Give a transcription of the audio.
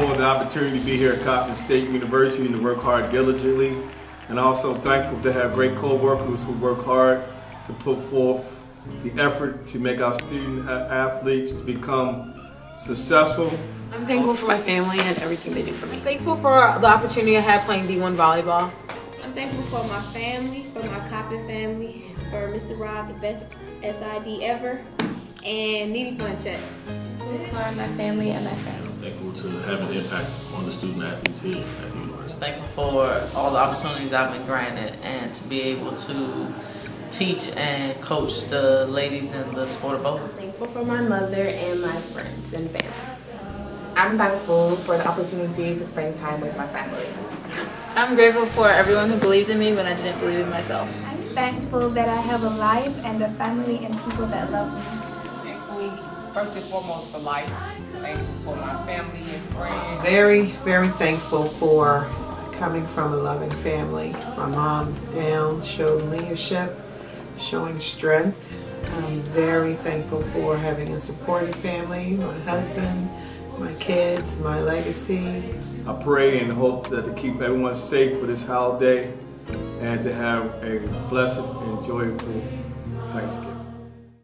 for the opportunity to be here at Coppin State University and to work hard diligently. And also thankful to have great co-workers who work hard to put forth the effort to make our student athletes to become successful. I'm thankful for my family and everything they do for me. Thankful for the opportunity I had playing D1 volleyball. I'm thankful for my family, for my Coppin family, for Mr. Rob, the best SID ever, and Needy Funchess. For my family and my friends. Thankful to have an impact on the student athletes here at the university. Thankful for all the opportunities I've been granted and to be able to teach and coach the ladies in the sport of bowling. Thankful for my mother and my friends and family. I'm thankful for the opportunity to spend time with my family. I'm grateful for everyone who believed in me when I didn't believe in myself. I'm thankful that I have a life and a family and people that love me. Thankful, first and foremost, for life. Thankful for my family and friends. Very, very thankful for coming from a loving family. My mom down showed leadership, showing strength. I'm very thankful for having a supportive family, my husband, my kids, my legacy. I pray and hope that to keep everyone safe for this holiday and to have a blessed and joyful Thanksgiving.